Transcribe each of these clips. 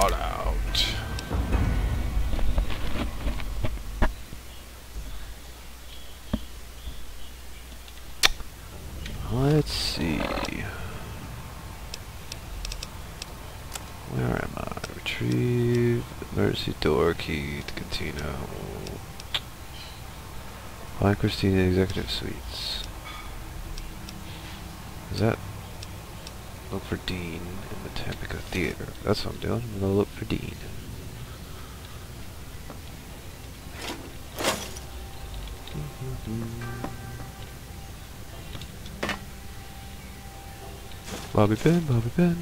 All out. Let's see. Where am I? Retrieve emergency door key to Cantina. Find Christina Executive Suites. Is that look for Dean in the Tampico Theater? That's what I'm doing. I'm gonna look for Dean. Bobby Pin, Bobby Pin.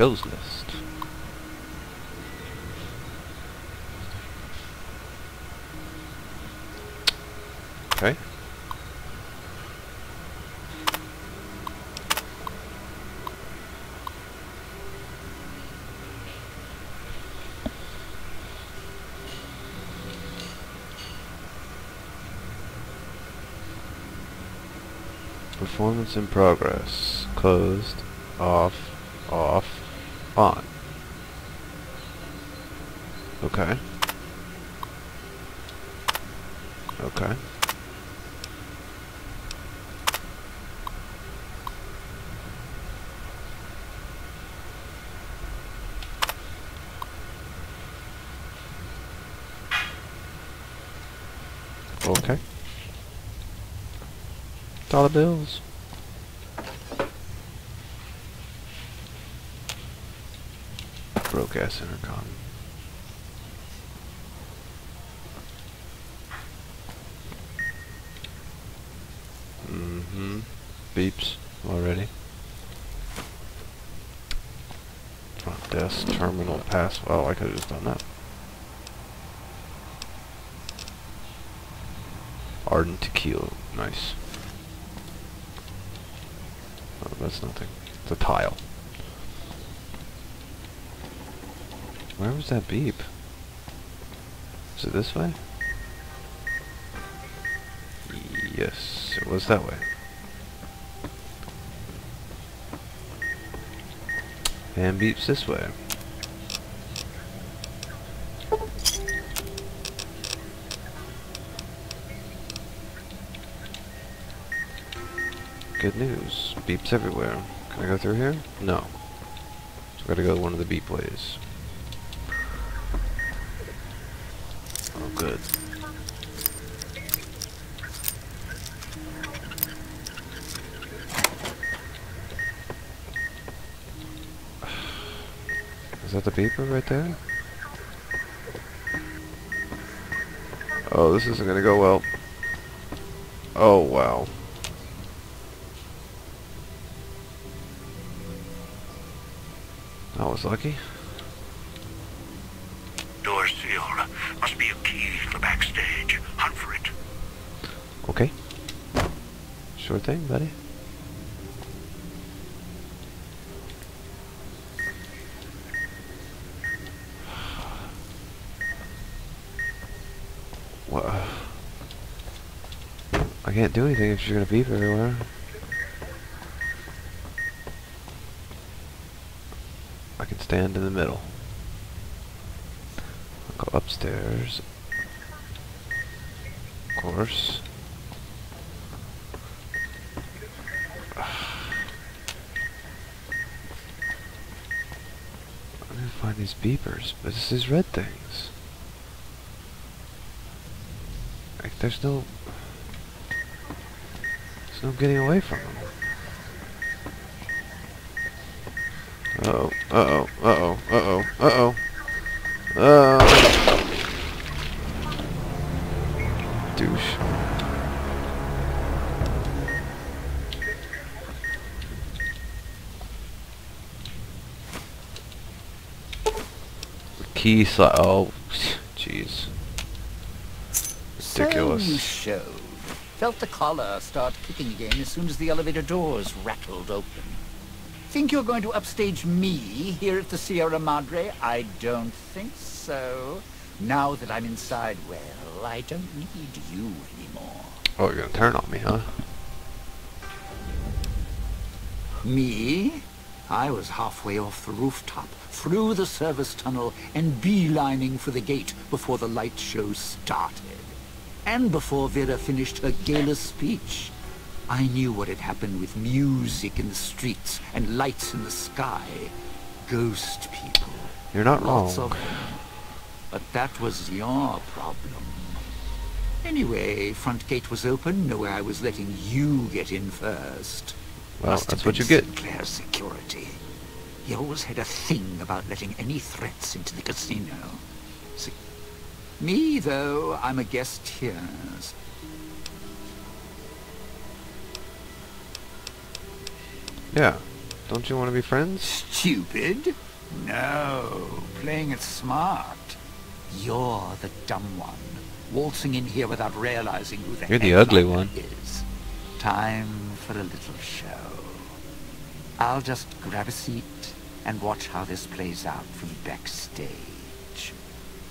Chose list. Okay. Performance in progress. Closed. Off. On. Okay. Okay. Okay. Dollar bills. Broke ass intercom. Mm-hmm. Beeps already. Front desk, terminal, pass. Oh, I could have just done that. Ardent tequila. Nice. That's nothing. It's a tile. Where was that beep? Is it this way? Yes, it was that way. And beeps this way. Good news. Beeps everywhere. Can I go through here? No. So I gotta go one of the beep ways. Oh, good. Is that the beeper right there? Oh, this isn't gonna go well. Oh, wow. Was lucky. Door sealed. Must be a key to the backstage. Hunt for it. Okay. Sure thing, buddy. What? I can't do anything if you're gonna beep everywhere. I can stand in the middle. I'll go upstairs. Of course. I'm gonna find these beepers, but this is red things. Like, there's no... There's no getting away from them. Uh-oh, uh-oh, uh-oh, uh-oh, uh-oh. Uh Douche. The key slot. Oh, jeez. ridiculous. You showed. Felt the collar start kicking again as soon as the elevator doors rattled open. Think you're going to upstage me here at the Sierra Madre? I don't think so. Now that I'm inside, well, I don't need you anymore. Oh, you're gonna turn on me, huh? Me? I was halfway off the rooftop, through the service tunnel, and beelining for the gate before the light show started. And before Vera finished her gala speech. I knew what had happened with music in the streets and lights in the sky. Ghost people. You're not Lots wrong. of them. But that was your problem. Anyway, front gate was open, no way I was letting you get in first. Well, Must that's what you get. Sinclair's security. He always had a thing about letting any threats into the casino. Se- Me, though, I'm a guest here. Yeah. Don't you want to be friends? Stupid? No, playing it smart. You're the dumb one, waltzing in here without realizing who the You're the ugly one. is. Time for a little show. I'll just grab a seat and watch how this plays out from backstage.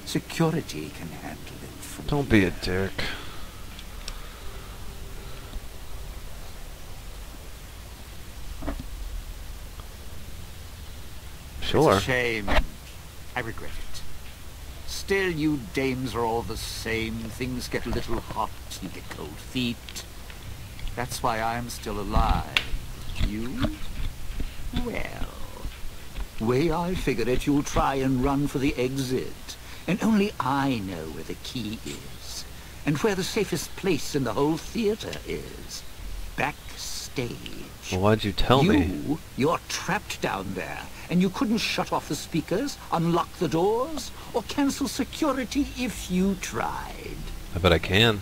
Security can handle it Don't be a here. dick. Sure. It's a shame. I regret it. Still, you dames are all the same. Things get a little hot, you get cold feet. That's why I'm still alive. You? Well, way I figure it, you'll try and run for the exit. And only I know where the key is. And where the safest place in the whole theater is. Backstage. Well, why'd you tell you, me? You're trapped down there, and you couldn't shut off the speakers, unlock the doors, or cancel security if you tried. I bet I can.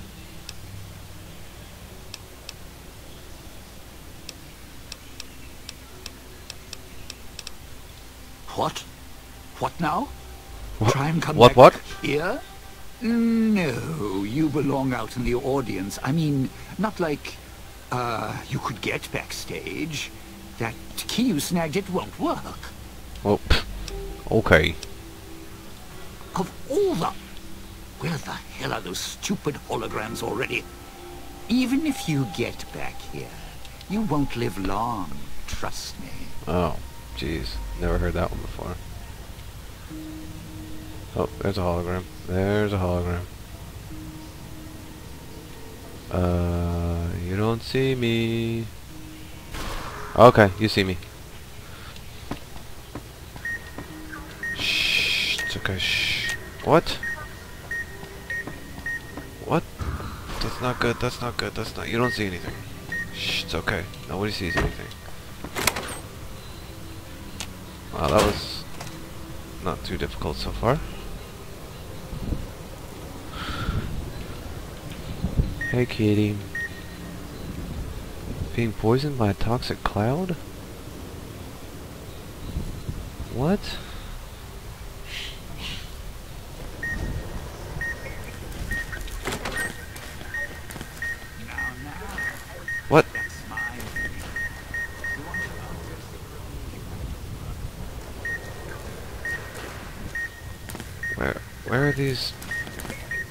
What? What now? What- Try and come what, back what? here? No, you belong out in the audience. I mean, not like, uh, you could get backstage. That key you snagged, it won't work. Well, pff, okay. Of all the... Where the hell are those stupid holograms already? Even if you get back here, you won't live long, trust me. Oh, jeez. Never heard that one before. Oh, there's a hologram. There's a hologram. Uh, you don't see me. Okay, you see me. Shh, it's okay, shh. What? What? That's not good, that's not good, that's not- you don't see anything. Shh, it's okay. Nobody sees anything. Wow, that was not too difficult so far. Hey kitty. Being poisoned by a toxic cloud? What? Now, now, What? that's my way. You want to Where where are these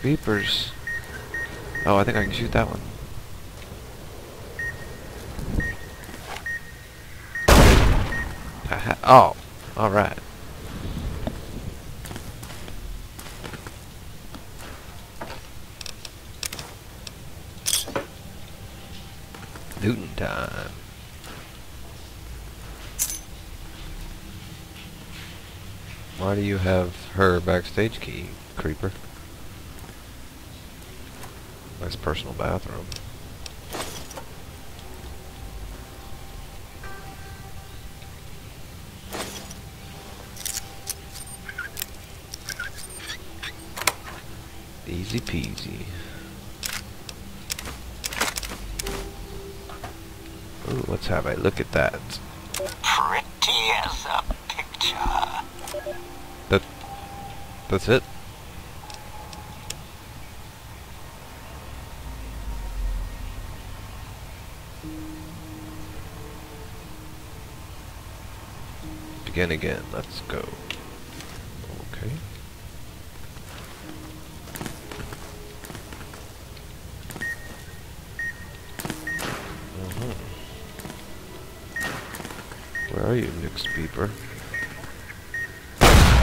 beepers? Oh, I think I can shoot that one. Oh, alright. Newton time. Why do you have her backstage key, creeper? Nice personal bathroom. Easy peasy. Ooh, let's have a look at that. Pretty as a picture. That that's it. Again. Let's go. Okay. Mhm. Where are you, Nix Beeper?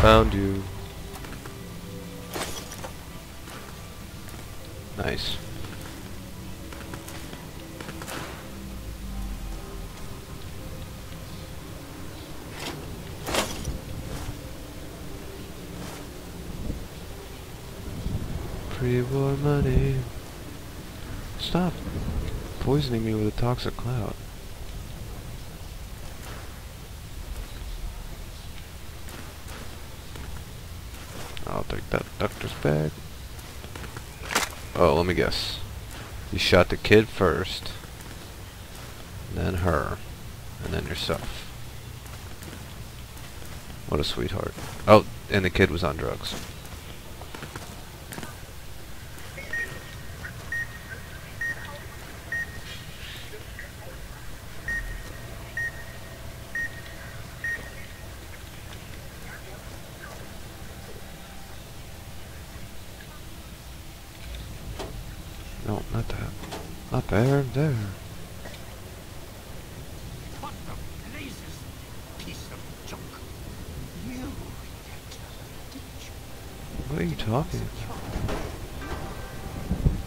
Found you. Nice. Pre-war money. Stop poisoning me with a toxic cloud. I'll take that doctor's bag. Oh, let me guess. You shot the kid first, then her, and then yourself. What a sweetheart. Oh, and the kid was on drugs. No, not that. Not there, there. What the blazes? Piece of junk. You didn't you? What are you talking about?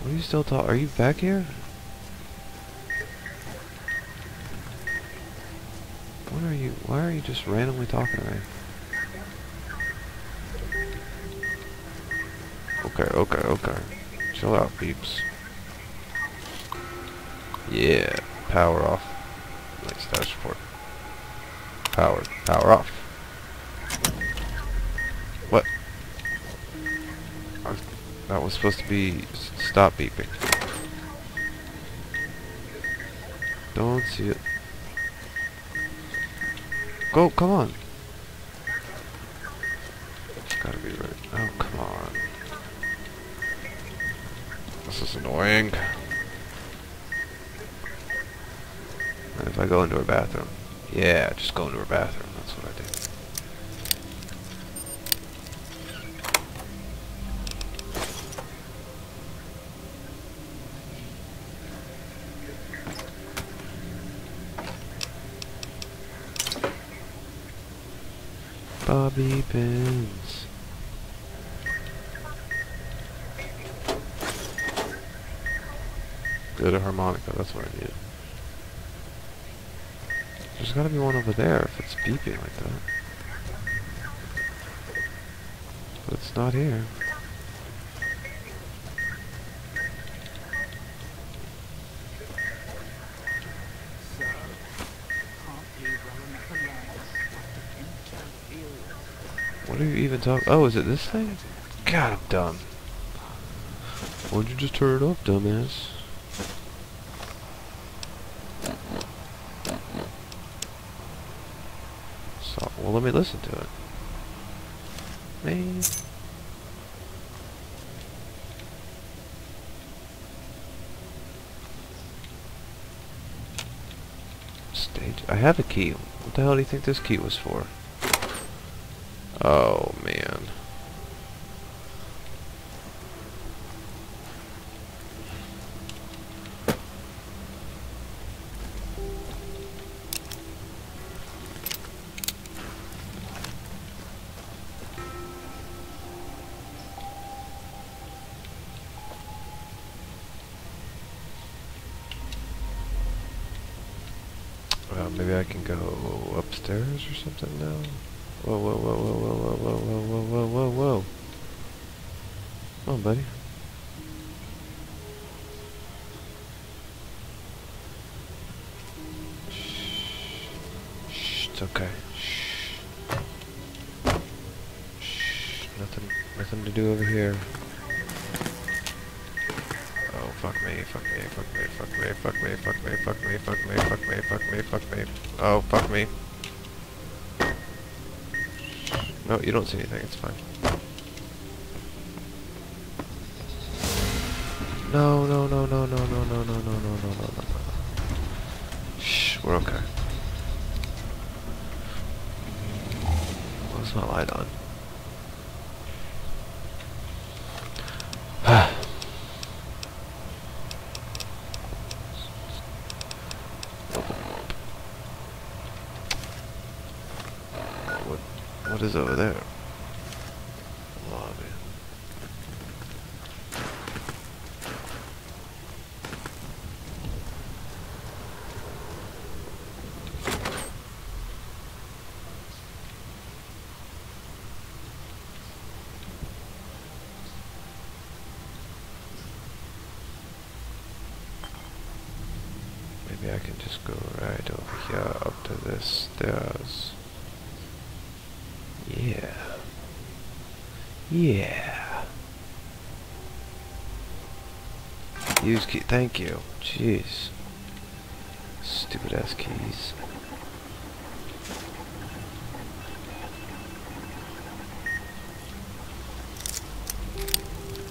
What are Are you back here? What are you? Why are you just randomly talking to me? Okay, okay, okay. Chill out, peeps. Yeah, power off. Like status report. Power, power off. What? I that was supposed to be stop beeping. Don't see it. Go, come on. It's gotta be right. Oh, come on. This is annoying. And if I go into her bathroom. Yeah, just go into her bathroom. That's what I do. Bobby pins. Good a harmonica, that's what I need. There's gotta be one over there if it's beeping like that. But it's not here. Sir, can't leave well enough alone. Interfere. Talking? Oh, is it this thing? God, I'm dumb. Why'd you just turn it off, dumbass? So, well, let me listen to it. Man. Stage. I have a key. What the hell do you think this key was for? Oh, man. It's okay. Shh. Shh, nothing, nothing to do over here. Oh, fuck me, fuck me, fuck me, fuck me, fuck me, fuck me, fuck me, fuck me, fuck me, fuck me, fuck me. Oh, fuck me. No, you don't see anything, it's fine. No, no, no, no, no, no, no, no, no, no, no, no, no. we're okay. das mal weiter an. Thank you. Jeez. Stupid ass keys.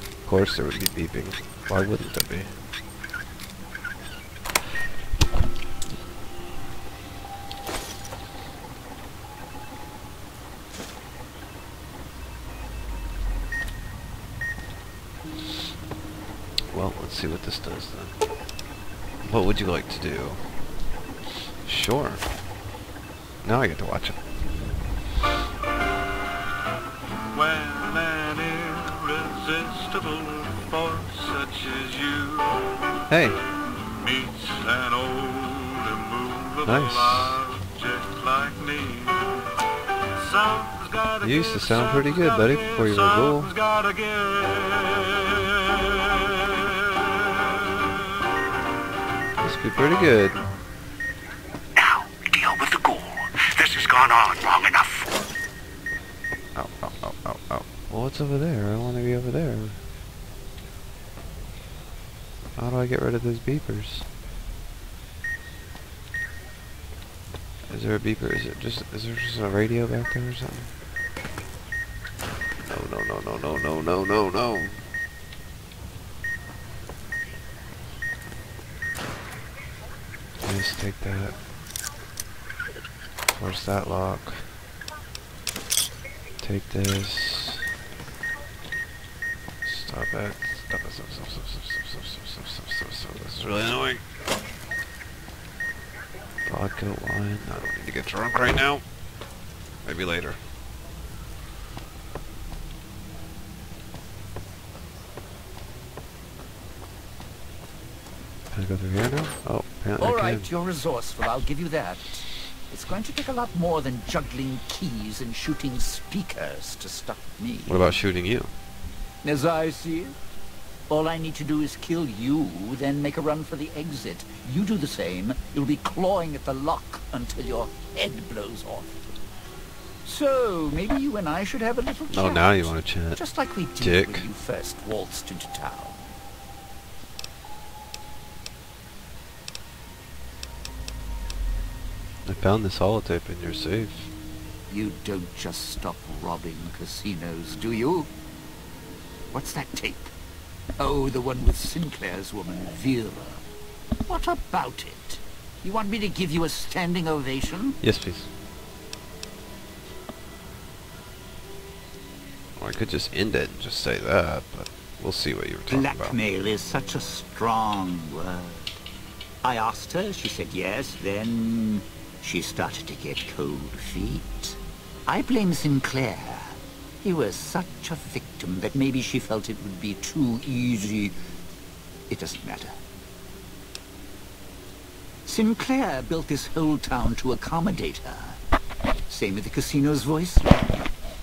Of course there would be beeping. Why wouldn't there be? This does then. What would you like to do? Sure. Now I get to watch it. When an irresistible force such as you Hey, meets an old immovable Nice. object like me. You used to sound pretty good, buddy, before you were a ghoul. something's gotta give. must be pretty good. Now, deal with the ghoul. This has gone on long enough. Ow, ow, ow, ow, ow. Well, what's over there? I want to be over there. How do I get rid of those beepers? Is there a beeper? Is it just, is there just a radio back there or something? No, no, no, no, no, no, no, no, no. Just take that. Force that lock. Take this. Stop it. Stop it. Stop, stop, stop, stop, stop, stop, stop, stop, stop, stop. This is really annoying. Vodka, wine. I don't need to get drunk right now. Maybe later. Can I go through here now? Oh, apparently All can. you're resourceful, I'll give you that. It's going to take a lot more than juggling keys and shooting speakers to stop me. What about shooting you? As I see it, all I need to do is kill you, then make a run for the exit. You do the same, you'll be clawing at the lock until your head blows off. So, maybe you and I should have a little chat. Oh, now you want to chat. Just like we did Dick. when you first waltzed into town. I found this holotape in your safe. You don't just stop robbing casinos, do you? What's that tape? Oh, the one with Sinclair's woman, Vera. What about it? You want me to give you a standing ovation? Yes, please. Or I could just end it and just say that, but we'll see what you were talking about. Blackmail is such a strong word. I asked her, she said yes, then she started to get cold feet. I blame Sinclair. He was such a victim that maybe she felt it would be too easy. It doesn't matter. Sinclair built this whole town to accommodate her. Same with the casino's voice.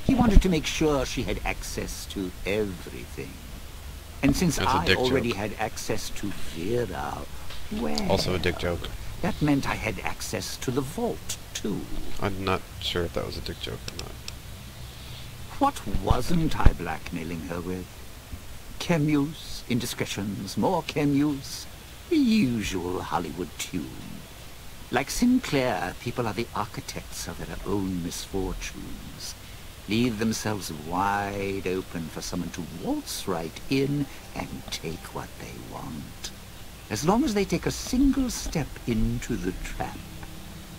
He wanted to make sure she had access to everything. And since I already joke. had access to Vera, well... Also a dick joke. That meant I had access to the vault, too. I'm not sure if that was a dick joke or not. What wasn't I blackmailing her with? Chem use, indiscretions, more chem use. The usual Hollywood tune. Like Sinclair, people are the architects of their own misfortunes. Leave themselves wide open for someone to waltz right in and take what they want. As long as they take a single step into the trap,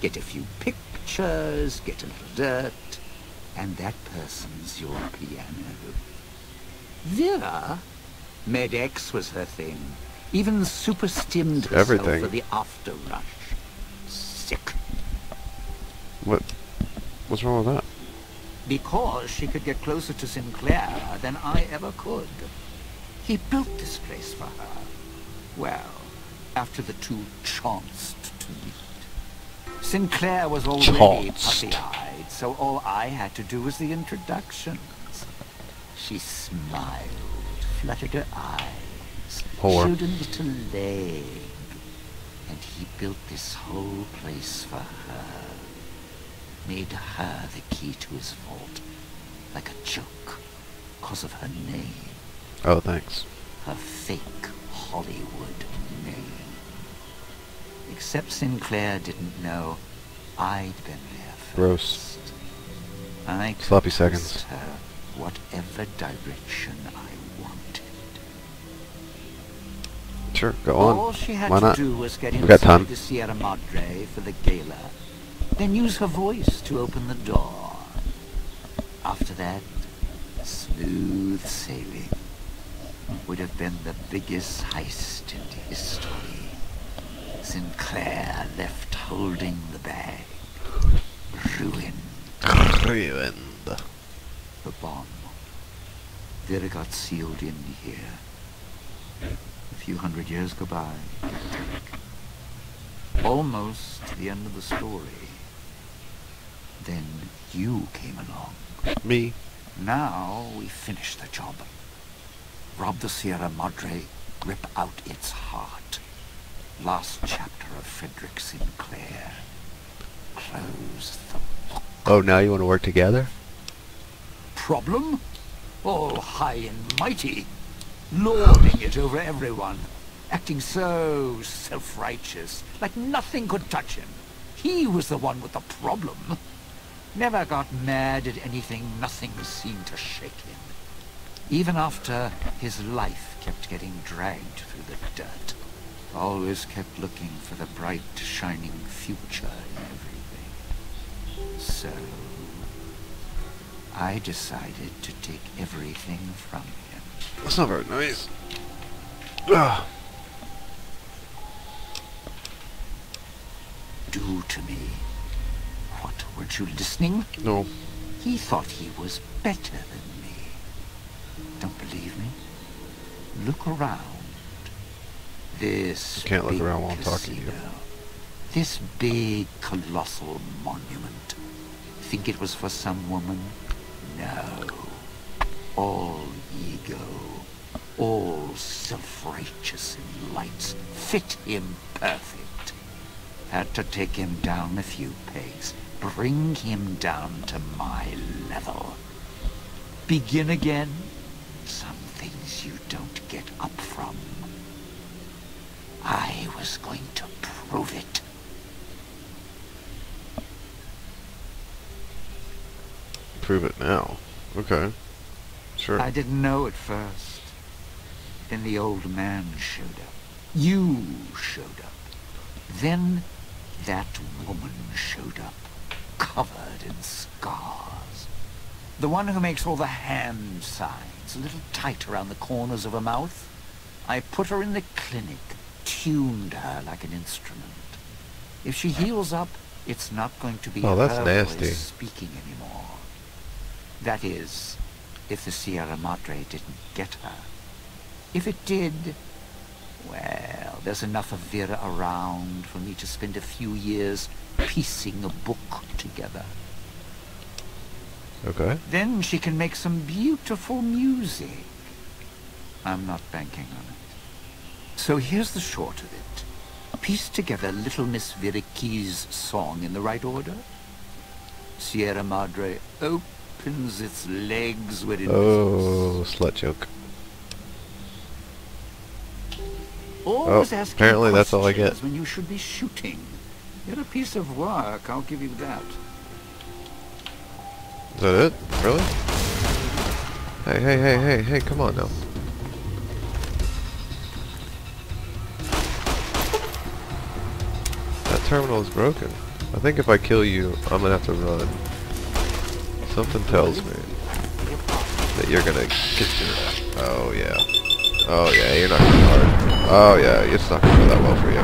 Get a few pictures, get a little dirt, and that person's your piano. Vera, MedX was her thing. Even super stimmed herself Everything. for the after rush. Sick. What? What's wrong with that? Because she could get closer to Sinclair than I ever could. He built this place for her. Well, after the two chanced to meet. Sinclair was already puppy-eyed, so all I had to do was the introductions. She smiled, fluttered her eyes, Whore. showed a little leg, and he built this whole place for her made her the key to his vault, like a joke, cause of her name, Oh, thanks. her fake Hollywood. Except Sinclair didn't know I'd been there first. Gross. I could Sloppy seconds. her whatever direction I wanted. Sure, go on. All she had Why to not? do was get inside got time. the Sierra Madre for the gala, then use her voice to open the door. After that, smooth sailing would have been the biggest heist in history. Sinclair left holding the bag. Ruined Ruined. the bomb. Vera got sealed in here. A few hundred years go by. give or take. Almost to the end of the story. Then you came along. Me. Now we finish the job. Rob the Sierra Madre, rip out its heart. Last chapter of Frederick Sinclair. Close the book. Oh, now you want to work together? problem? All high and mighty, lording it over everyone, acting so self-righteous, like nothing could touch him. He was the one with the problem. Never got mad at anything nothing seemed to shake him. Even after his life kept getting dragged through the dirt. Always kept looking for the bright, shining future in everything. So, I decided to take everything from him. That's not very nice. Ugh. Do to me. What, weren't you listening? No. He thought he was better than me. Don't believe me? Look around. This You can't look big around while I'm talking to you. This big, colossal monument. Think it was for some woman? No. All ego. All self-righteous in lights. Fit him perfect. Had to take him down a few pegs. Bring him down to my level. Begin again. Some things you don't get up from. Was going to prove it. Prove it now. Okay. Sure. I didn't know at first. Then the old man showed up. You showed up. Then that woman showed up, covered in scars. The one who makes all the hand signs, a little tight around the corners of her mouth. I put her in the clinic, tuned her like an instrument. If she heals up, it's not going to be Oh, that's her nasty. voice speaking anymore. That is, if the Sierra Madre didn't get her. If it did, well, there's enough of Vera around for me to spend a few years piecing a book together. Okay. Then she can make some beautiful music. I'm not banking on it. So here's the short of it. Piece together Little Miss Vera Keyes' song in the right order. Sierra Madre opens its legs where it Oh, slut joke. Always Oh, apparently that's all I get. When you should be shooting. You're a piece of work, I'll give you that. Is that it? Really? Hey, hey, hey, hey, hey, come on now. Terminal is broken. I think if I kill you, I'm gonna have to run. Something tells me that you're gonna get your... Oh, yeah. Oh, yeah, you're not gonna hard. Oh, yeah, it's not gonna go that well for you.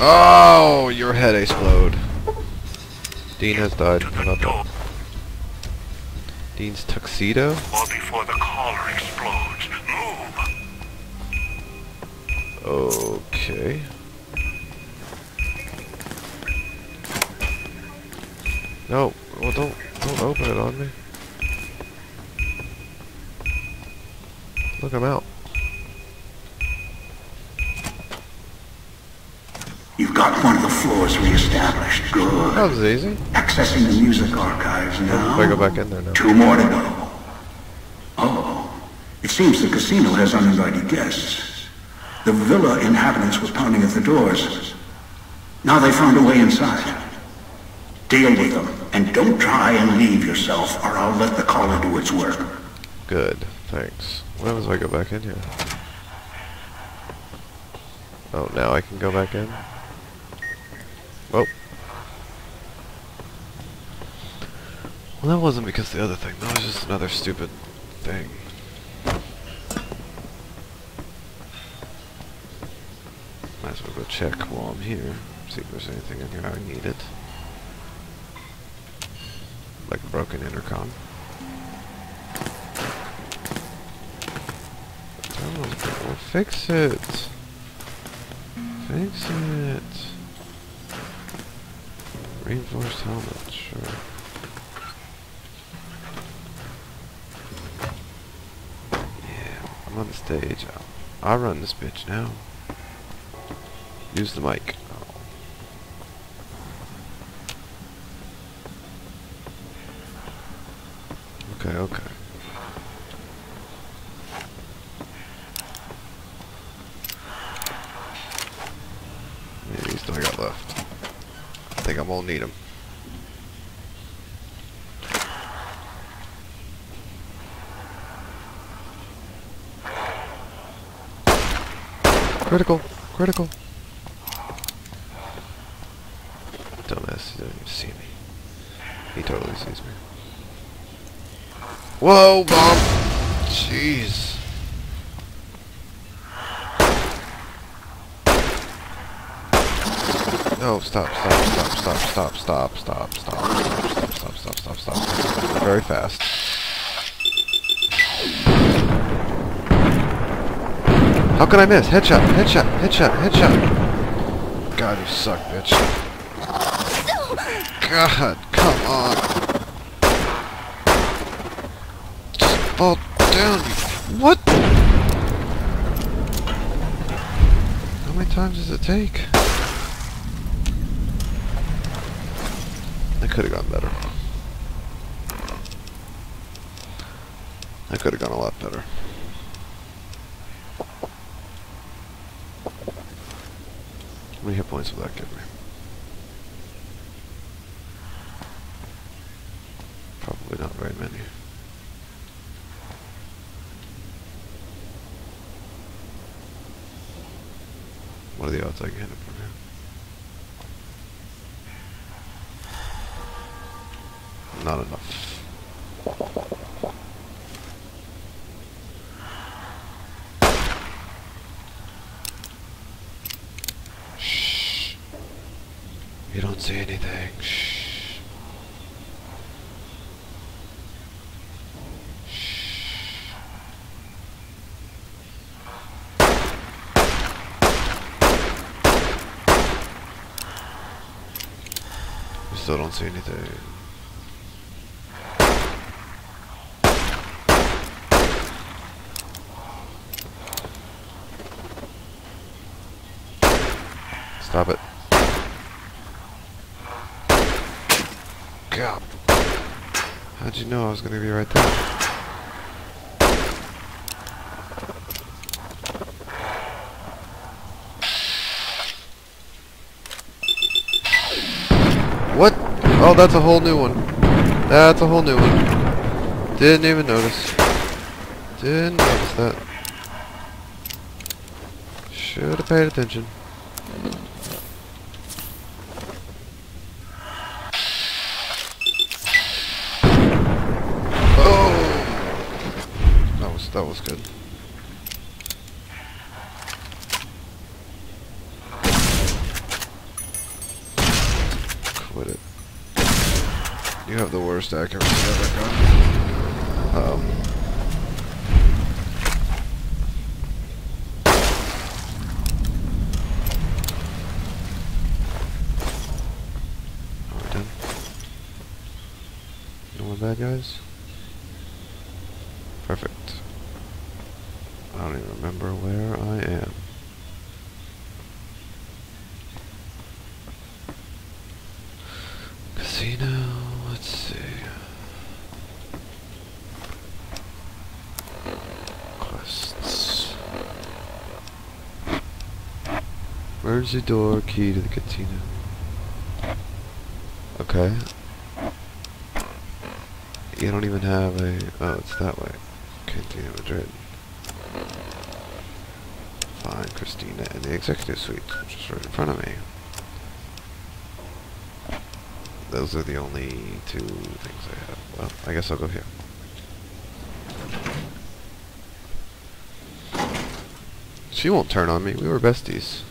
Oh, your head explode. Dean has died. Dean's tuxedo? Or before the collar explodes. Okay. No, well don't don't open it on me. Look, I'm out. You've got one of the floors reestablished. Good. That was easy. Accessing the music archives now. I go back in there now. Two more to go. Oh, it seems the casino has uninvited guests. The villa inhabitants were pounding at the doors. Now they found a way inside. Deal with them, and don't try and leave yourself, or I'll let the collar do its work. Good, thanks. Happens if I go back in here? Oh, now I can go back in? Oh. Well, that wasn't because the other thing. That was just another stupid thing. Might as well go check while I'm here. See if there's anything in here I need it. Like a broken intercom. Well, fix it. Fix it. Reinforced helmet, sure. Yeah, I'm on the stage. I'll, I'll run this bitch now. Use the mic. Okay, okay. Maybe he's still got left. I think I'm gonna need him. Critical! Critical! Dumbass, he doesn't even see me. He totally sees me. Whoa, bomb! Jeez. No, stop, stop, stop, stop, stop, stop, stop, stop, stop, stop, stop, stop, stop. Very fast. How can I miss? Headshot, headshot, headshot, headshot. God, you suck, bitch. God, come on. Just fall down, you... What? Many does it take? I could have gone better. I could have gone a lot better. How many hit points will that give me? Probably not very many. What are the odds I can hit it from here? Not enough. Shh. You don't see anything. Shh. Shh. You still don't see anything. Stop it. God. How'd you know I was gonna be right there? That's a whole new one. That's a whole new one. Didn't even notice. Didn't notice that. Should have paid attention. was that was good. Quit it. You have the worst accuracy ever gun. Um. Are we done? No more bad guys? Perfect. I don't even remember where I am. Casino, let's see. Quests. Emergency door, key to the casino. Okay. You don't even have a... Oh, it's that way. Cantina Madrid. Find Christina in the executive suite, which is right in front of me. Those are the only two things I have. Well, I guess I'll go here. She won't turn on me. We were besties.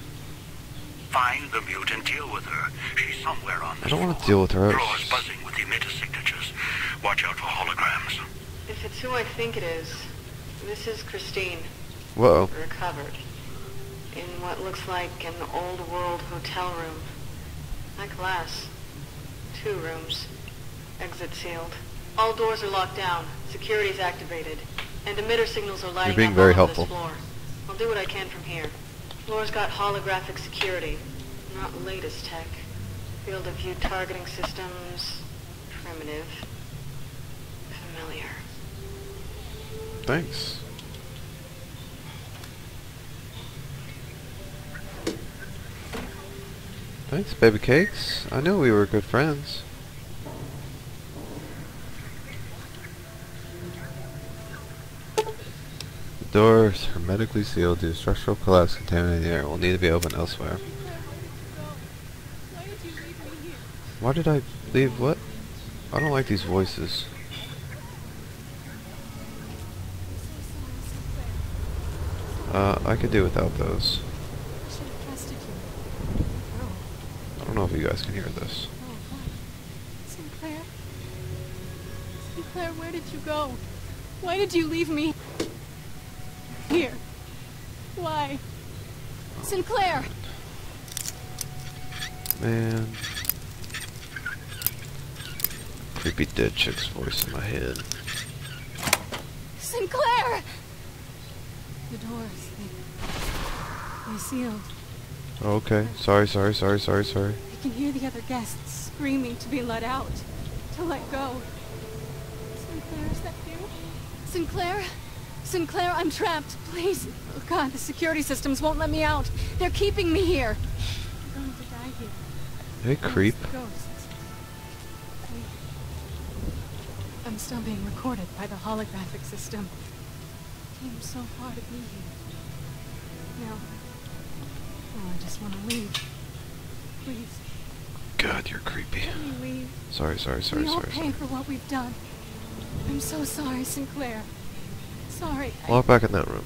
Find the mute and deal with her. She's somewhere on I don't want to deal with her. Drawers buzzing with emitter signatures. Watch out for holograms. If it's who I think it is, this is Christine, Whoa. recovered. In what looks like an old world hotel room. My class. Two rooms. Exit sealed. All doors are locked down. Security's activated. And emitter signals are lighting being up very all helpful. this floor. I'll do what I can from here. Floor's got holographic security. Not latest tech. Field of view targeting systems. Primitive. Familiar. Thanks. Thanks, baby cakes. I knew we were good friends. The doors hermetically sealed due to structural collapse contaminating the air. Will need to be opened elsewhere. Why did you leave me here? Why did I leave what? I don't like these voices. Uh, I could do without those. I should have trusted you. Girl. I don't know if you guys can hear this. Oh. Sinclair? Sinclair, where did you go? Why did you leave me here? Why? Sinclair! Man. Creepy dead chick's voice in my head. Sinclair! The doors, they, they sealed. Okay. Sorry, sorry, sorry, sorry, sorry. I can hear the other guests screaming to be let out, to let go. Sinclair, is that you? Sinclair? Sinclair, I'm trapped. Please. Oh God, the security systems won't let me out. They're keeping me here. I'm going to die here. Hey, creep. Amongst I'm still being recorded by the holographic system. Came so far to be here. Now, now oh, I just want to leave. Please, God, you're creepy. let me leave. Sorry, sorry, sorry, we all sorry, pay sorry. for what we've done. I'm so sorry, Sinclair. Sorry. I, Walk back in that room.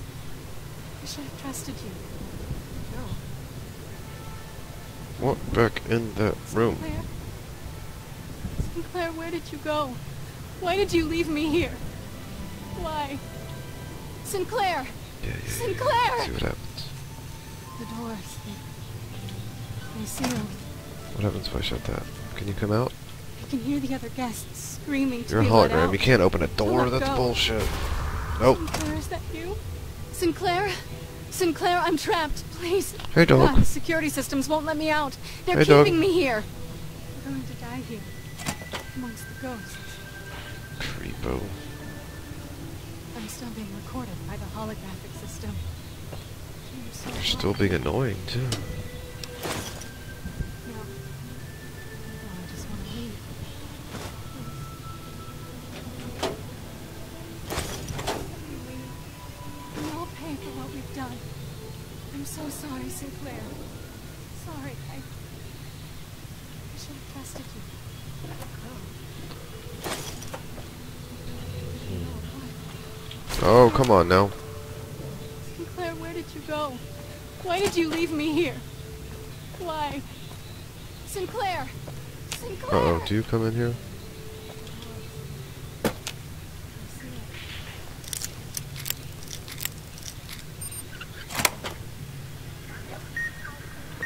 I should have trusted you. No. Walk back in that room. Sinclair? Sinclair, where did you go? Why did you leave me here? Why? Sinclair! Yeah, yeah, yeah. Sinclair! See what happens. The doors, they, they sealed. What happens if I shut that? Can you come out? I can hear the other guests screaming to You're a hologram. You can't open a door. That's go. bullshit. Nope. Sinclair, is that you? Sinclair? Sinclair, I'm trapped. Please. Hey, dog. God, the security systems won't let me out. They're Hey, dog. keeping me here. I'm going to die here. Amongst the ghosts. Creepo. I'm still being recorded by the holographic system. So You're still being annoying, too. No. No, I just want to leave. Let me leave. We all pay for what we've done. I'm so sorry, Sinclair. Sorry, I... I should have trusted you. Oh. Oh, come on now. Sinclair, where did you go? Why did you leave me here? Why? Sinclair! Sinclair! Uh-oh, do you come in here?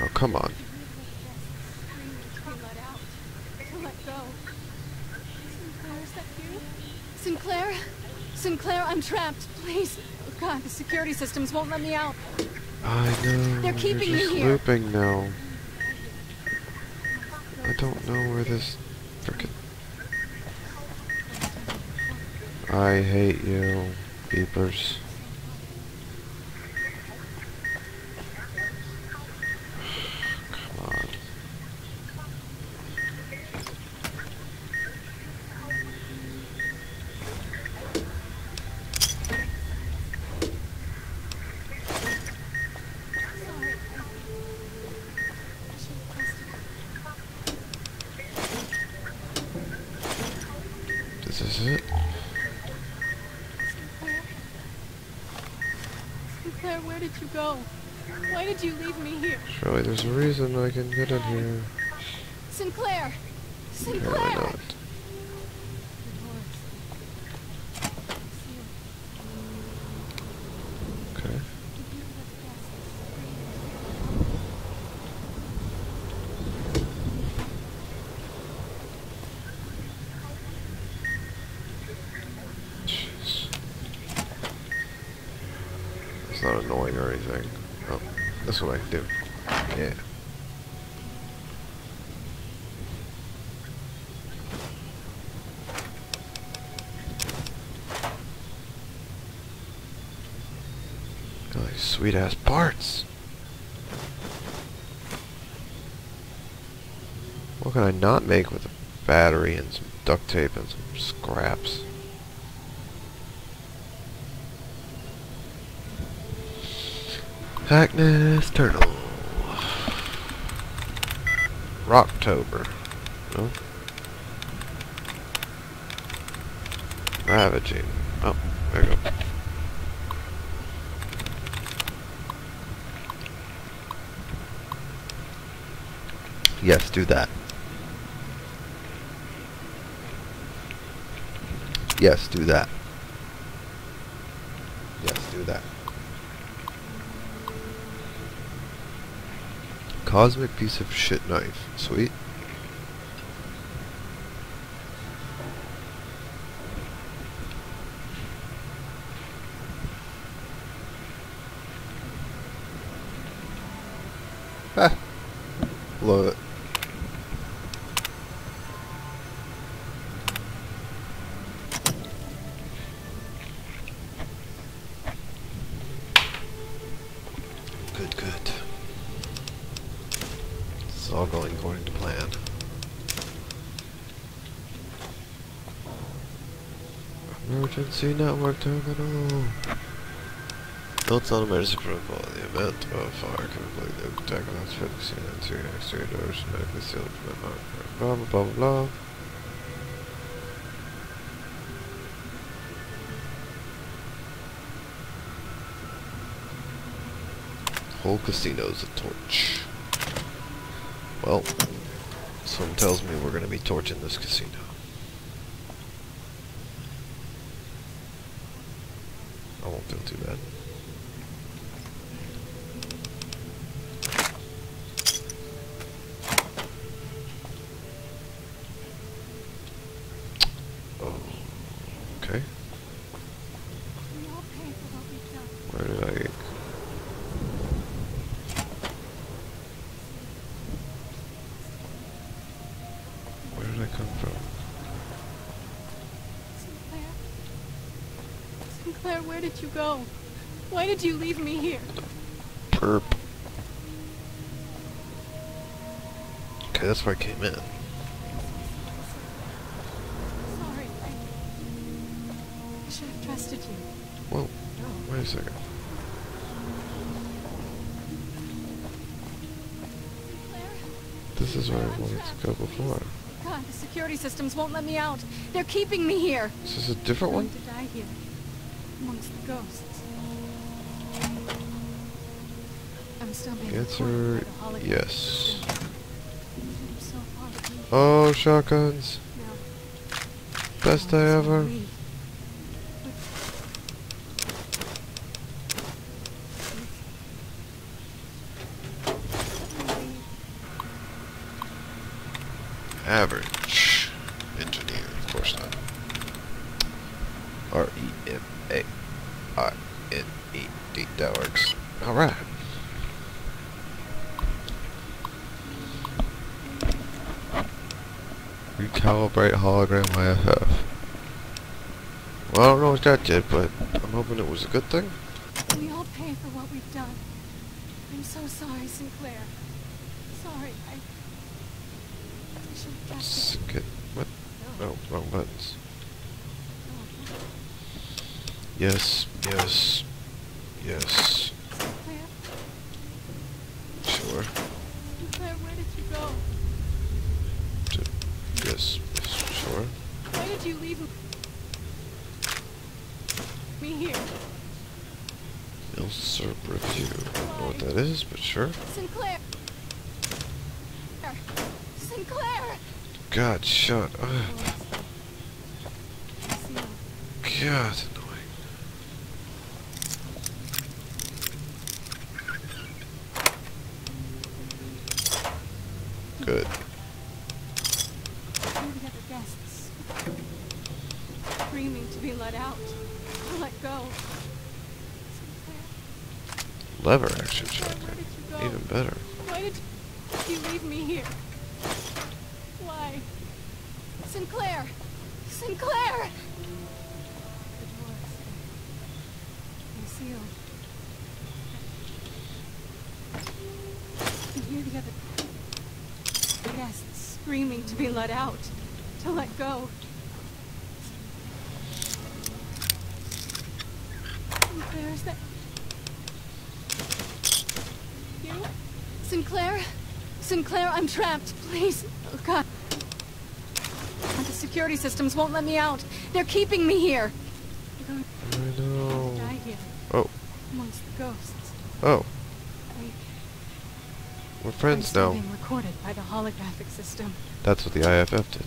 Oh, come on. Sinclair, I'm trapped. Please. Oh god, the security systems won't let me out. I know. They're keeping me here. looping now. I don't know where this frickin' I hate you, beepers. Come on. Sorry. I should have trusted This is it? Sinclair. Sinclair, where did you go? Why did you leave me here? Surely there's a reason I can get in here. Sinclair! Sinclair! Apparently not. Okay. Jeez. It's not annoying or anything. Oh, this one I can do. Yeah. Oh, these sweet ass parts. What can I not make with a battery and some duct tape and some scraps? Hackness Turtle. Rocktober. No? Ravaging. Oh, there you go. Yes, do that. Yes, do that. Yes, do that. Cosmic piece of shit knife. Sweet. Emergency network terminal. Notes on emergency protocol. The event of fire, completely the attack on fixing interior exterior doors, medically sealed from the blah blah blah blah. Whole casino's a torch. Well, someone tells me we're gonna be torching this casino. I won't feel too bad. Oh, okay. We all pay for what we've done. Where did I... Where did I come from? Sinclair? Sinclair, where did you go? Why did you leave me here? Perp. Okay, that's where I came in. Sorry. I, should have trusted you. Whoa, wait a second. This is where I wanted to go before. God, the security systems won't let me out. They're keeping me here. Is this is a different I'm one? going to die here. Amongst the ghosts. I'm still being Answer recorded by the hologram yes. so far to leave Oh, shotguns. Best I I just wanna ever. leave. Average engineer, of course not. R E M A I N E D. That works. Alright. Recalibrate hologram IFF. Well, I don't know what that did, but I'm hoping it was a good thing. We all pay for what we've done. I'm so sorry, Sinclair. Sorry, I... I should have trusted Let's what? No, wrong buttons. no. Yes, yes. Sinclair, Sure. Sinclair, where did you go? Yes, yes, sure. Why did you leave me here? Ilserp review. I don't know what that is, but sure. Sinclair! Sinclair! God, shut up. Seal. God, annoying. Good. All the other guests. Screaming to be let out. To let go. Lever action Sinclair, shotgun. where did you go? Even better. Why did you leave me here? Why? Sinclair! Sinclair! The doors. They sealed. I can hear the other guests screaming to be let out. To let go. Sinclair, is that you? Sinclair? Sinclair, I'm trapped. Please. Oh, God. The security systems won't let me out. They're keeping me here. I know. die here Oh, amongst the ghosts. oh, I, we're friends now. recorded holographic system. That's what the IFF did.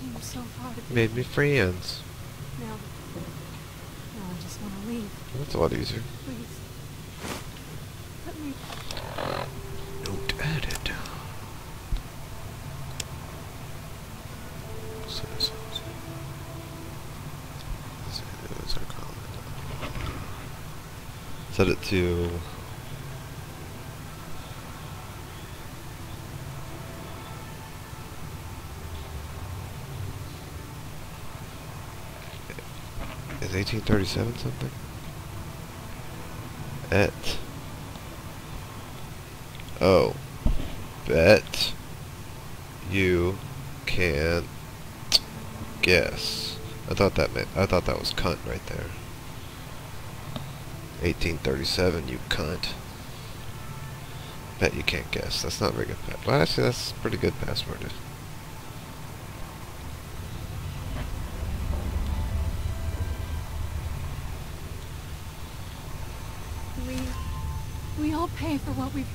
Came so far to Made me friends. now. Now I just want to leave. That's a lot easier. Please. Let me. Note added. Citizens. That's our. Set it to. Is 1837 something? Et. Oh. Bet you can't guess. I thought that meant I thought that was cunt right there. 1837, you cunt. Bet you can't guess. That's not very good. Well, actually, that's pretty good password. For what we've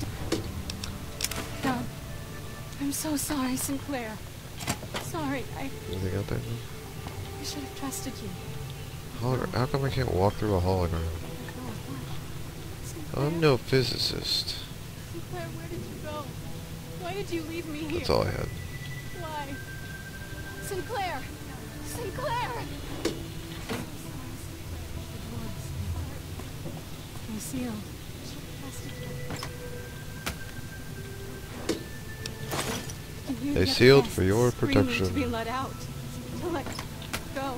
done. I'm so sorry, Sinclair. Sorry, I, Anything out there? I should have trusted you. Hologram. How come I can't walk through a hologram? Sinclair, I'm no physicist. Sinclair, where did you go? Why did you leave me here? That's all I had. Why? Sinclair! Sinclair! They They sealed for your screaming To protection. be let out. To let go.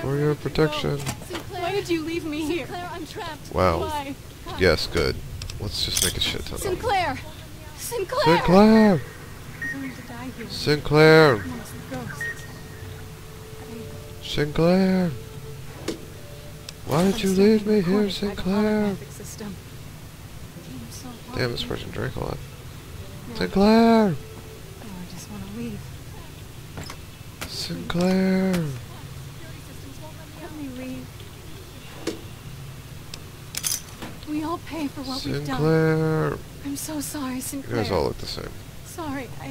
For your did you go? protection. Sinclair, Why did you leave me here? Sinclair, I'm trapped. Wow. Why? God. Yes, good. Let's just make a shit ton of them. Sinclair! Sinclair! Sinclair! I'm going to die here. Sinclair! Amongst the ghosts. I- Sinclair! Why did you leave me here, recorded by Sinclair? holographic system. Came so far Damn, this person drank a lot. Sinclair! now I just want to leave. Sinclair! Security systems won't let me leave. We all pay for what we've done. Sinclair! I'm so sorry, Sinclair. You guys all look the same. Sorry, I...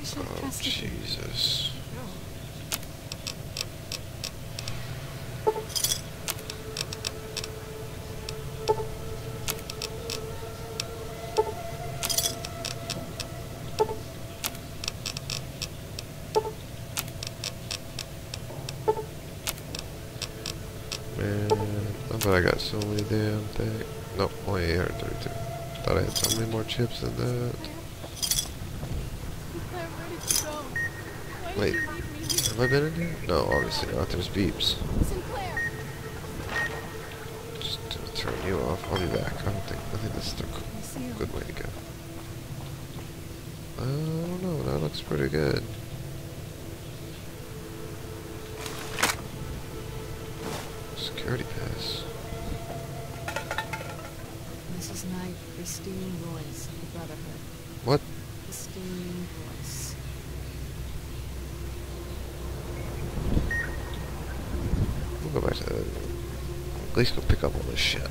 I should have Oh, trusted. Jesus. Man, I bet I got so many damn things. Nope, only 832. Thought I had so many more chips than that. Sinclair, where did you go? Why Wait. did you leave me here? Have I been in here? No, obviously not. There's beeps. Just to turn you off. I'll be back. I don't think. I think this is the co- I see you. good way to go. I don't know. That looks pretty good. Security pass. Mrs. Knight, Christine Royce of the Brotherhood. What? Christine Royce. We'll go back to that. At least go pick up all this shit.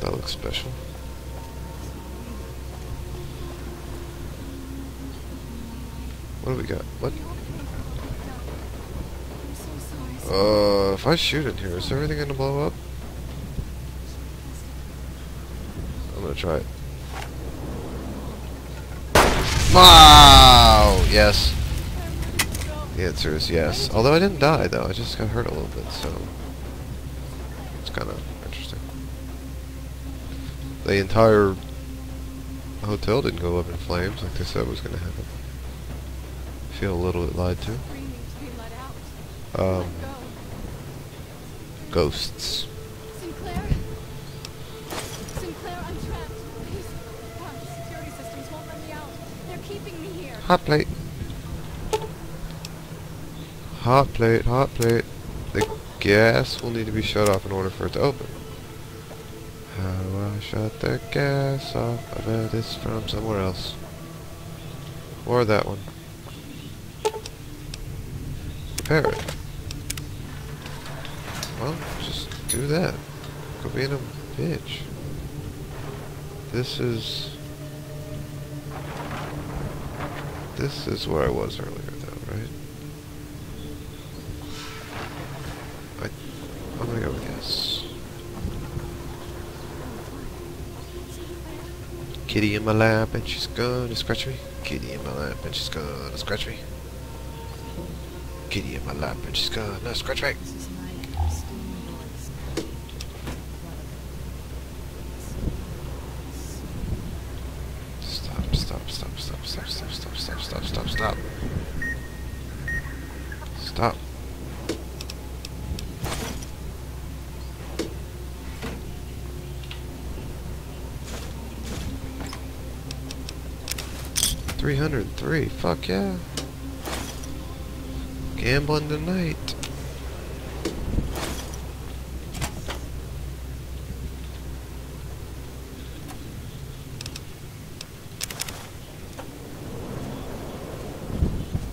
That looks special. What do we got? What? Uh, if I shoot in here, is everything gonna blow up? I'm gonna try it. Wow! Yes. The answer is yes. Although I didn't die, though. I just got hurt a little bit, so kind of interesting. The entire hotel didn't go up in flames like they said was going to happen. feel a little bit lied to. Um, ghosts. Hot plate. Hot plate, hot plate. Gas will need to be shut off in order for it to open. How I shut the gas off. I bet it's from somewhere else. Or that one. Repair it. Well, just do that. Go being a bitch. This is... This is where I was earlier, I, I'm gonna go with yes. Kitty in my lap and she's gonna scratch me. Kitty in my lap and she's gonna scratch me. Kitty in my lap and she's gonna scratch me. Fuck yeah. Gambling tonight.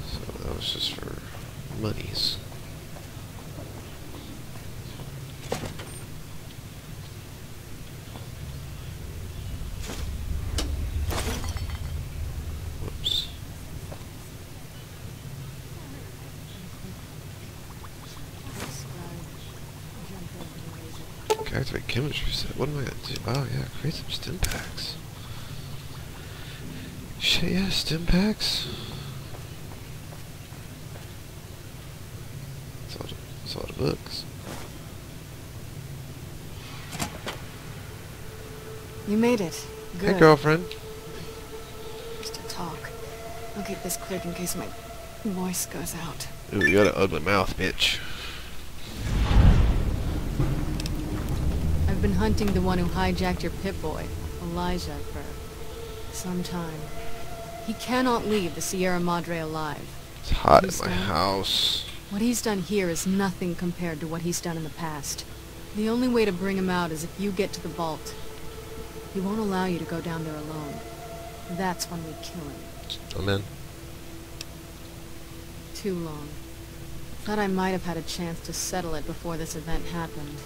So that was just for monies. Whoops. Okay, activate chemistry set. What am I gonna do? Oh yeah, create some stim packs. Shit, yeah, stim packs. That's a lot of, that's a lot of books. You made it. Good. Hey, girlfriend. Just to talk. I'll keep this cleared in case my voice goes out. Ooh, you got an ugly mouth, bitch. Hunting the one who hijacked your Pip-Boy, Elijah, for some time. He cannot leave the Sierra Madre alive. It's hot Who's in my that? house. What he's done here is nothing compared to what he's done in the past. The only way to bring him out is if you get to the vault. He won't allow you to go down there alone. That's when we kill him. I'm in. too long. Thought I might have had a chance to settle it before this event happened.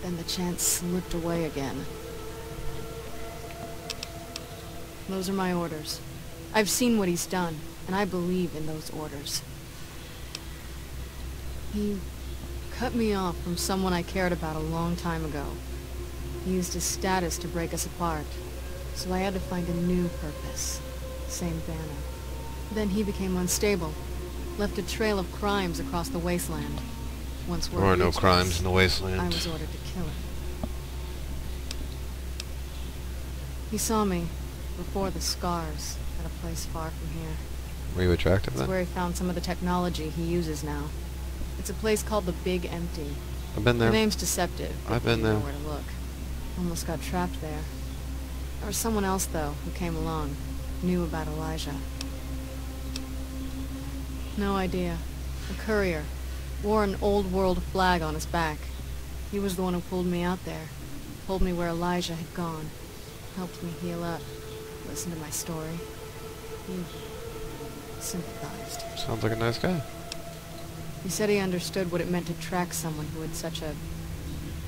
But then the chance slipped away again. Those are my orders. I've seen what he's done, and I believe in those orders. He cut me off from someone I cared about a long time ago. He used his status to break us apart. So I had to find a new purpose. Same banner. Then he became unstable. Left a trail of crimes across the wasteland. Once There are no crimes us, in the wasteland. I was ordered to kill him. He saw me before the scars at a place far from here. Were you attractive It's then? where he found some of the technology he uses now. It's a place called the Big Empty. I've been there. The name's deceptive. I've been there. where to look. Almost got trapped there. There was someone else, though, who came along. Knew about Elijah. No idea. A courier. Wore an old world flag on his back. He was the one who pulled me out there. Told me where Elijah had gone. Helped me heal up. Listened to my story. He sympathized. Sounds like a nice guy. He said he understood what it meant to track someone who had such a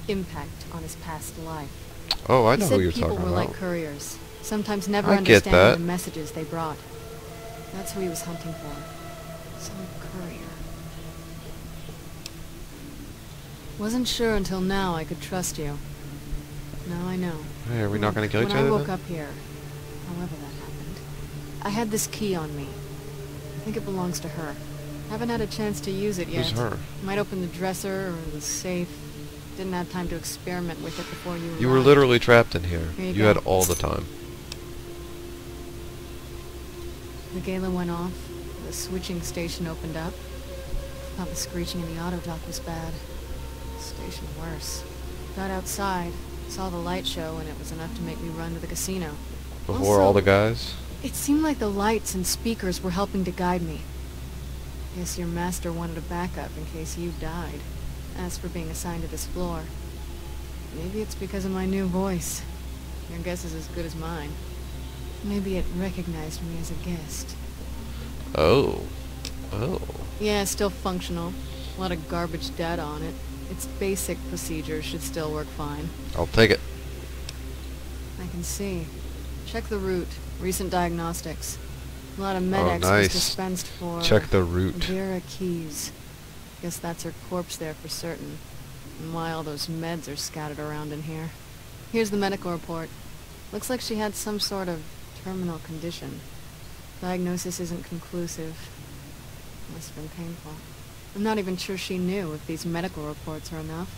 impact on his past life. Oh, I know who you're talking about. people were like couriers, sometimes never I get understanding that. the messages they brought. That's who he was hunting for. Some courier. Wasn't sure until now I could trust you. Now I know. Hey, are we not going to kill each other? when I woke then? up here, however that happened, I had this key on me. I think it belongs to her. Haven't had a chance to use it yet. Who's her? Might open the dresser or the safe. Didn't have time to experiment with it before you You were literally trapped in here. Here you You had all the time. The gala went off. The switching station opened up. Thought the screeching in the auto-doc was bad. Station worse. Got outside, saw the light show, and it was enough to make me run to the casino. Before all the guys. It seemed like the lights and speakers were helping to guide me. Guess your master wanted a backup in case you died. As for being assigned to this floor, maybe it's because of my new voice. Your guess is as good as mine. Maybe it recognized me as a guest. Oh. Oh. Yeah, still functional. A lot of garbage data on it. Its basic procedures should still work fine. I'll take it. I can see. Check the route. Recent diagnostics. A lot of Oh, Med-X nice. was dispensed for... Check the route. Vera Keyes. Guess that's her corpse there for certain. And why all those meds are scattered around in here. Here's the medical report. Looks like she had some sort of terminal condition. Diagnosis isn't conclusive. Must have been painful. I'm not even sure she knew if these medical reports are enough.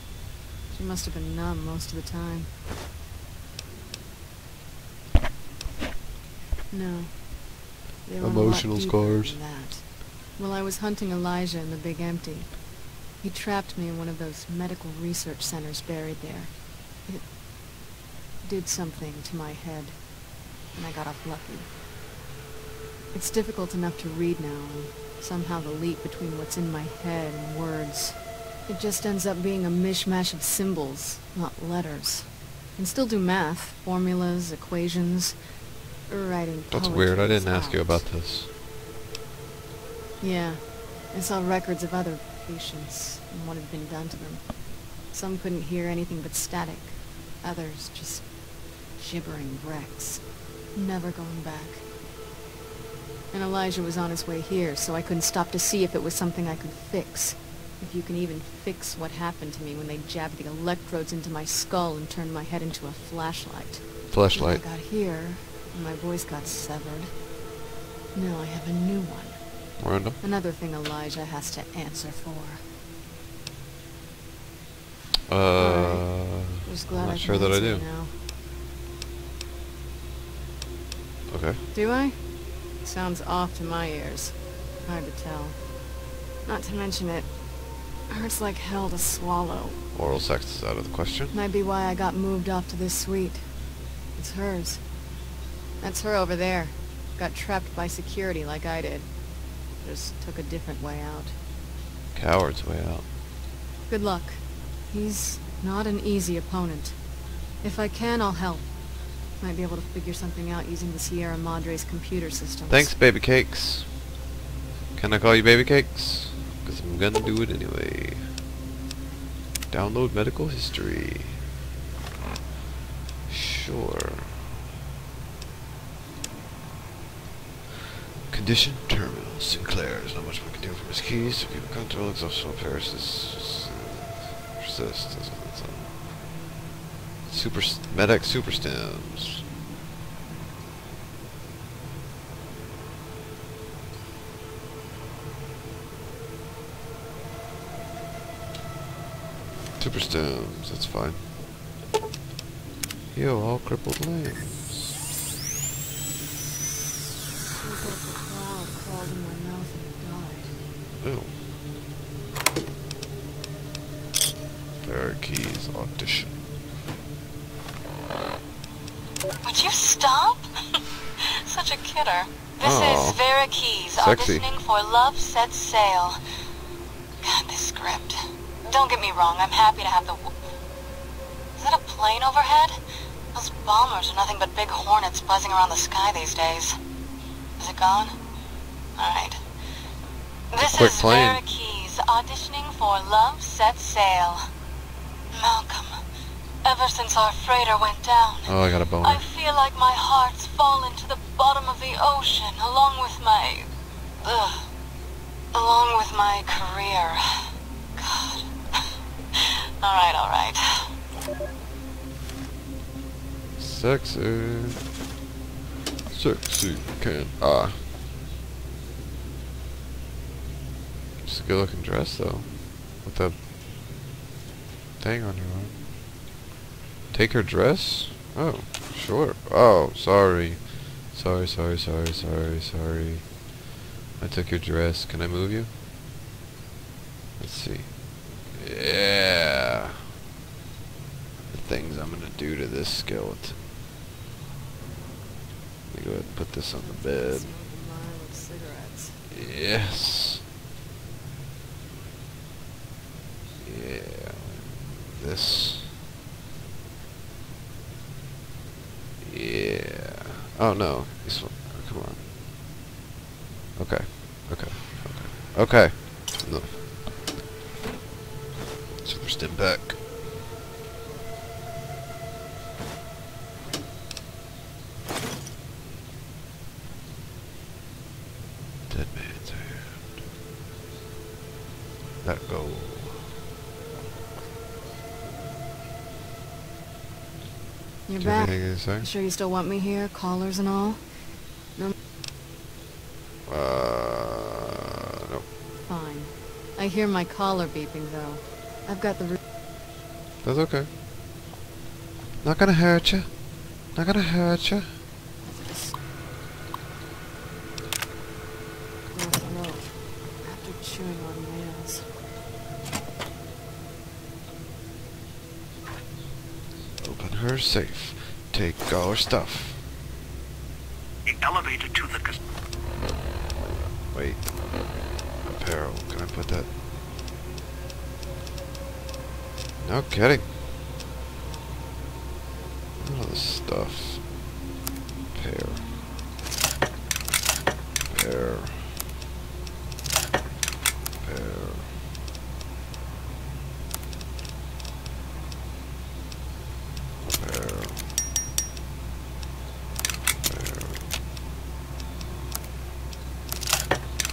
She must have been numb most of the time. No. They lot Emotional scars. That. While I was hunting Elijah in the Big Empty, he trapped me in one of those medical research centers buried there. It did something to my head, and I got off lucky. It's difficult enough to read now, and somehow the leap between what's in my head and words, it just ends up being a mishmash of symbols, not letters. And still do math, formulas, equations, writing That's weird. I didn't ask you about this. Yeah, I saw records of other patients and what had been done to them. Some couldn't hear anything but static. Others just gibbering wrecks. Never going back. And Elijah was on his way here, so I couldn't stop to see if it was something I could fix. If you can even fix what happened to me when they jabbed the electrodes into my skull and turned my head into a flashlight. Flashlight. When I got here, and my voice got severed. Now I have a new one. Random. Another thing Elijah has to answer for. Uh, Just glad I'm not can sure that I do. Now. Okay. Do I? Sounds off to my ears. Hard to tell. Not to mention it hurts like hell to swallow. Oral sex is out of the question. Might be why I got moved off to this suite. It's hers. That's her over there. Got trapped by security like I did. Just took a different way out. Coward's way out. Good luck. He's not an easy opponent. If I can, I'll help. Might be able to figure something out using the Sierra Madre's computer systems. Thanks, baby cakes. Can I call you baby cakes? Because I'm gonna do it anyway. Download medical history. Sure. Condition terminal. Sinclair. There's not much we can do from his keys. To keep control exhaustional Paris persist. Super medic super stems. Super stems, that's fine. Heal all crippled limbs. Feels like a cloud crawled in my mouth and Ew. died. There are keys audition. Would you stop? Such a kidder. This is Vera Keyes, Sexy. auditioning for Love Sets Sail. God, this script. Don't get me wrong, I'm happy to have the... w- Is that a plane overhead? Those bombers are nothing but big hornets buzzing around the sky these days. Is it gone? Alright. This is plane. Vera Keyes, auditioning for Love Sets Sail. Malcolm, ever since our freighter went down, Oh, I got a boner. I feel like my heart's fallen to the bottom of the ocean, along with my... Ugh. Along with my career. God. alright, alright. Sexy. Sexy can ah. Just a good looking dress though. With the thing on your arm. Take her dress? Oh, sure. Oh, sorry. Sorry, sorry, sorry, sorry, sorry. I took your dress. Can I move you? Let's see. Yeah. The things I'm gonna do to this skeleton. Let me go ahead and put this on the bed. Yes. Yeah. This. Yeah. Oh no. This one. oh, come on. Okay. Okay. Okay. Okay. No. Super stim back. Dead man's hand. Let go. You're Do back. You sure you still want me here? Callers and all? No. Uh, no. Fine. I hear my collar beeping, though. I've got the... That's okay. Not gonna hurt you. Not gonna hurt you. After chewing on nails. Open her safe. Take all her stuff. The elevator to the cas- Wait. Apparel. Can I put that? No kidding. All this stuff. Pair. Pair. Pair. Pair. Pair.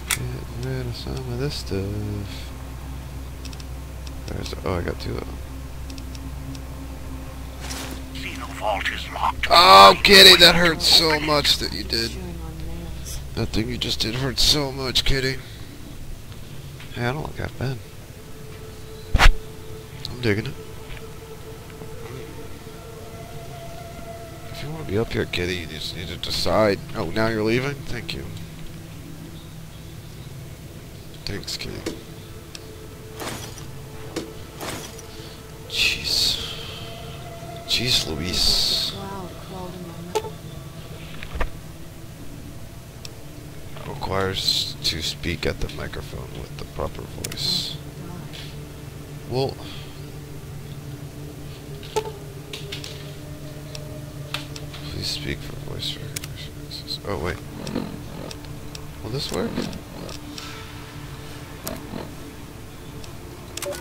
Get rid of some of this stuff. There's, oh, I got two of them. Casino vault is locked. Oh, Kitty, that hurts so much that you did. That thing you just did hurt so much, Kitty. Hey, I don't like that bad. I'm digging it. If you want to be up here, Kitty, you just need to decide. Oh, now you're leaving? Thank you. Thanks, Kitty. Jeez. Jeez, Luis. requires to speak at the microphone with the proper voice. Well... Please speak for voice recognition. Oh, wait. Will this work?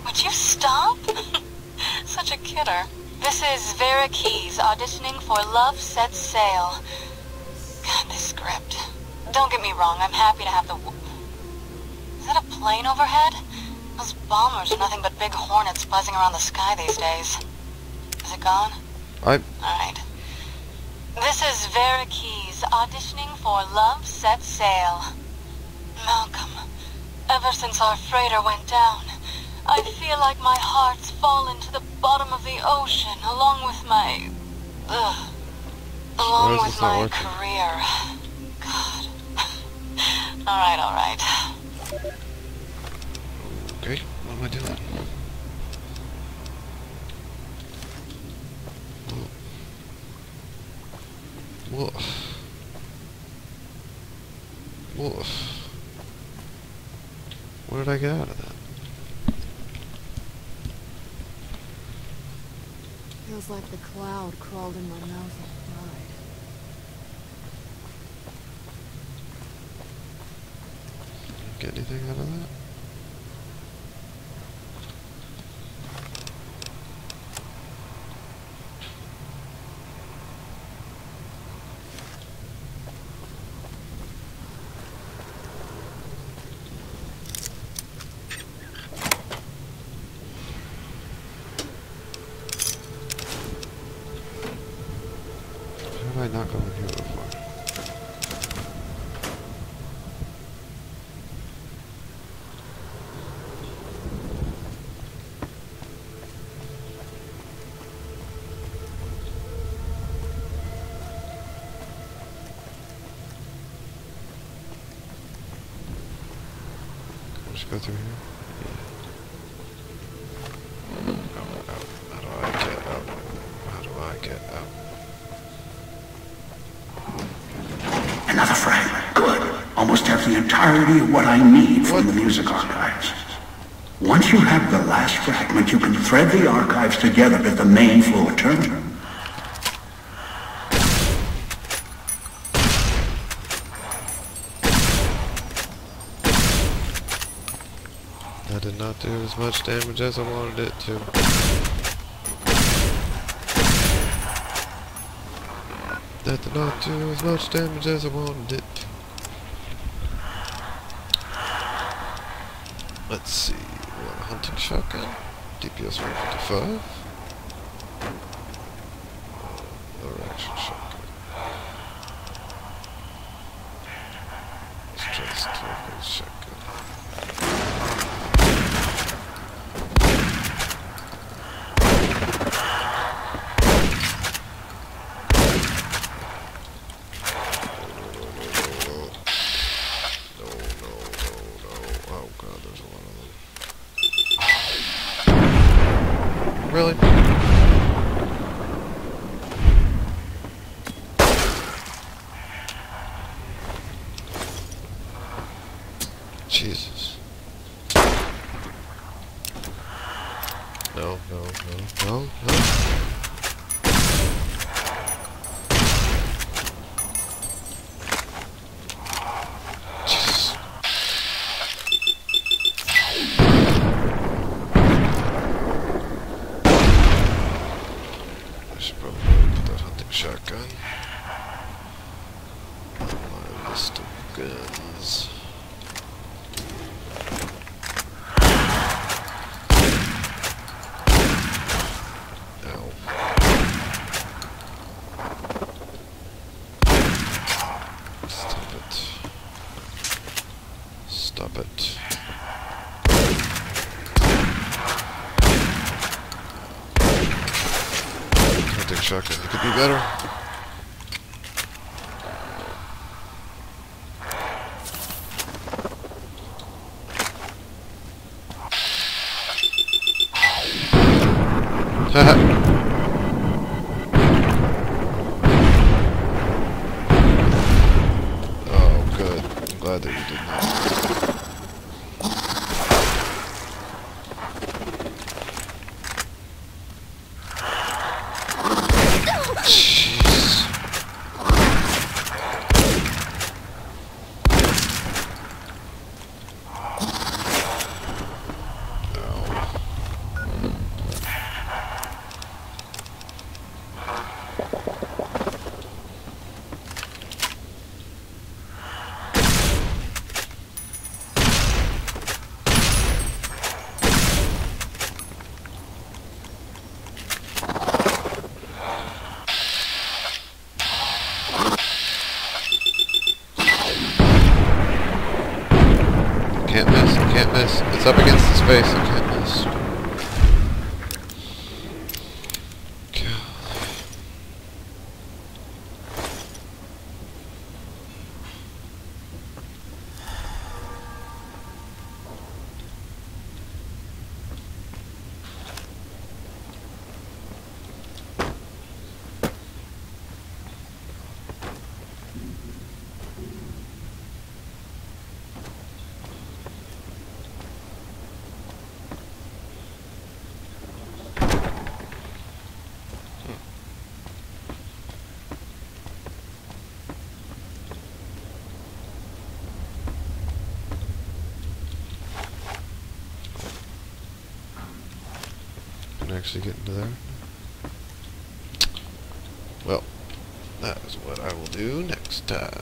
Would you stop? Such a kidder. This is Vera Keyes auditioning for Love Sets Sail. God, this script. Don't get me wrong, I'm happy to have the... Is that a plane overhead? Those bombers are nothing but big hornets buzzing around the sky these days. Is it gone? I Alright. This is Vera Keyes auditioning for Love Set Sail. Malcolm, ever since our freighter went down, I feel like my heart's fallen to the bottom of the ocean along with my... Ugh. Along with my working? career. God. Alright, alright. okay. What am I doing? Woof. Woof. What did I get out of that? Feels like the cloud crawled in my mouth and cried. Get anything out of that? How did I not go in here before? Can I just go through here? Another fragment. Good. Almost have the entirety of what I need from the music archives. Once you have the last fragment, you can thread the archives together at the main floor terminal. Did not do as much damage as I wanted it to. That did not do as much damage as I wanted it. Let's see. What, hunting shotgun? DPS 155? Haha. Oh, good. I'm glad that you did that. Jeez. Ow. Actually get into there. Well, that is what I will do next time.